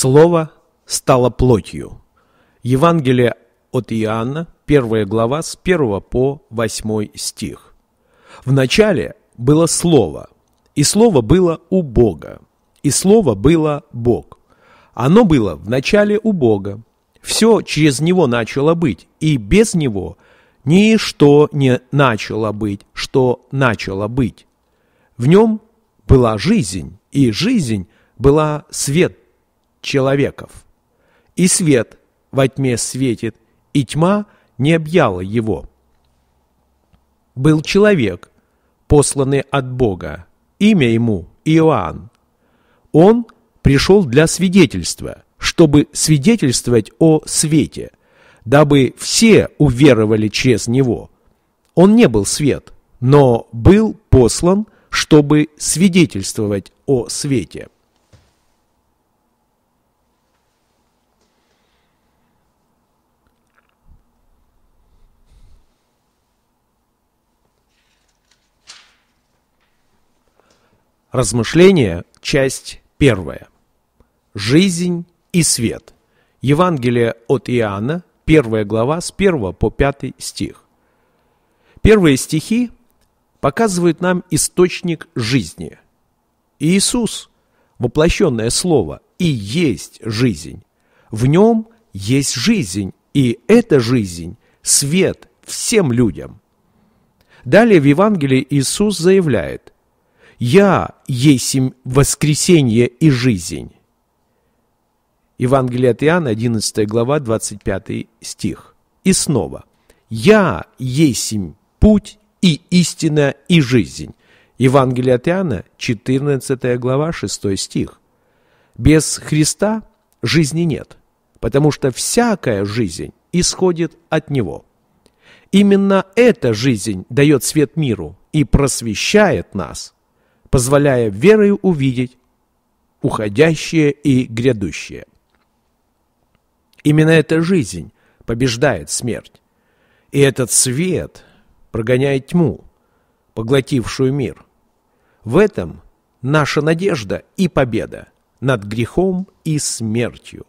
Слово стало плотью. Евангелие от Иоанна, 1 глава, с 1 по 8 стих. В начале было Слово, и Слово было у Бога, и Слово было Бог. Оно было в начале у Бога. Все через Него начало быть, и без Него ничто не начало быть, что начало быть. В Нем была жизнь, и жизнь была свет человеков. И свет во тьме светит, и тьма не объяла его. Был человек, посланный от Бога, имя ему Иоанн. Он пришел для свидетельства, чтобы свидетельствовать о свете, дабы все уверовали через него. Он не был свет, но был послан, чтобы свидетельствовать о свете. Размышления, часть первая. Жизнь и свет. Евангелие от Иоанна, первая глава, с 1 по 5 стих. Первые стихи показывают нам источник жизни. Иисус, воплощенное Слово, и есть жизнь. В нем есть жизнь, и эта жизнь – свет всем людям. Далее в Евангелии Иисус заявляет – «Я есть воскресенье и жизнь». Евангелие от Иоанна, 11 глава, 25 стих. И снова. «Я есть путь и истина и жизнь». Евангелие от Иоанна, 14 глава, 6 стих. Без Христа жизни нет, потому что всякая жизнь исходит от Него. Именно эта жизнь дает свет миру и просвещает нас – позволяя верою увидеть уходящее и грядущее. Именно эта жизнь побеждает смерть. И этот свет прогоняет тьму, поглотившую мир. В этом наша надежда и победа над грехом и смертью.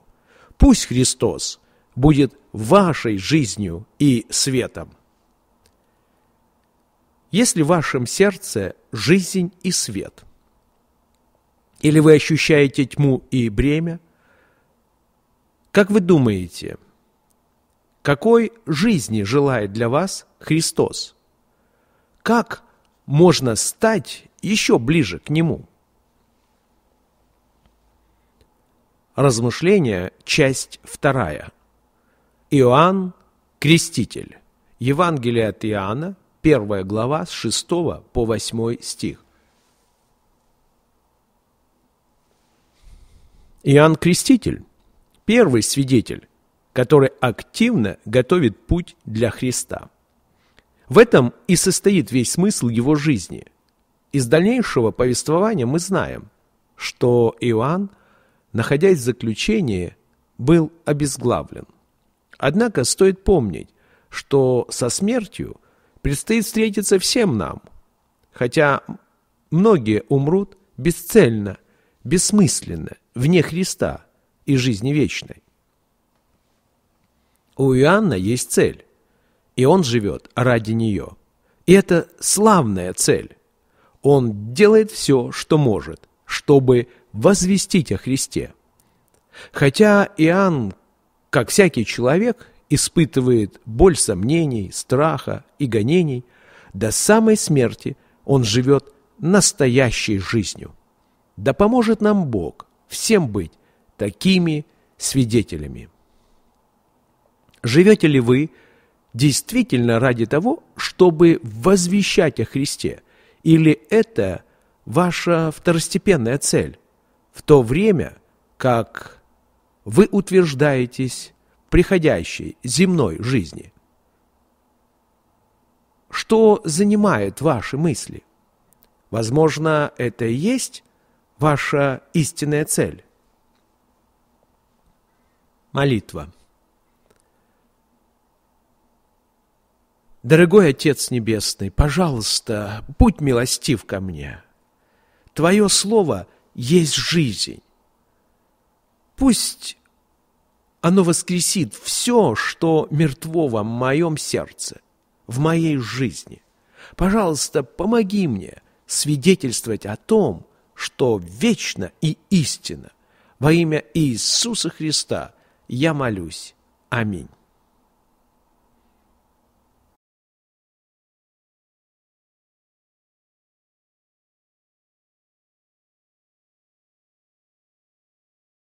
Пусть Христос будет вашей жизнью и светом. Есть ли в вашем сердце жизнь и свет? Или вы ощущаете тьму и бремя? Как вы думаете, какой жизни желает для вас Христос? Как можно стать еще ближе к Нему? Размышления, часть вторая. Иоанн Креститель. Евангелие от Иоанна, Первая глава с 6 по 8 стих. Иоанн Креститель – первый свидетель, который активно готовит путь для Христа. В этом и состоит весь смысл его жизни. Из дальнейшего повествования мы знаем, что Иоанн, находясь в заключении, был обезглавлен. Однако стоит помнить, что со смертью – предстоит встретиться всем нам, хотя многие умрут бесцельно, бессмысленно, вне Христа и жизни вечной. У Иоанна есть цель, и он живет ради нее. И это славная цель. Он делает все, что может, чтобы возвестить о Христе. Хотя Иоанн, как всякий человек, испытывает боль сомнений, страха и гонений, до самой смерти он живет настоящей жизнью. Да поможет нам Бог всем быть такими свидетелями. Живете ли вы действительно ради того, чтобы возвещать о Христе, или это ваша второстепенная цель, в то время как вы утверждаетесь приходящей земной жизни. Что занимает ваши мысли? Возможно, это и есть ваша истинная цель. Молитва. Дорогой Отец Небесный, пожалуйста, будь милостив ко мне. Твое Слово есть жизнь. Пусть оно воскресит все, что мертво в моем сердце, в моей жизни. Пожалуйста, помоги мне свидетельствовать о том, что вечно и истинно. Во имя Иисуса Христа я молюсь. Аминь.